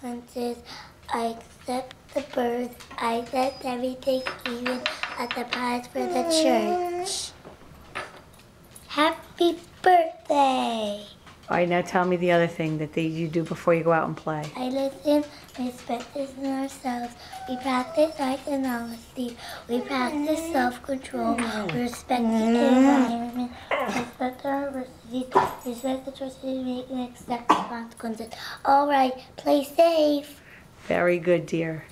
consequences. I accept the birth. I accept everything, even at the price for the church. Happy birthday! All right, now tell me the other thing that they, you do before you go out and play. I listen, respect in ourselves. We practice right and honesty. We practice self-control. We respect the environment. Respect our diversity. Respect the choices we make and accept the consequences. All right, play safe. Very good, dear.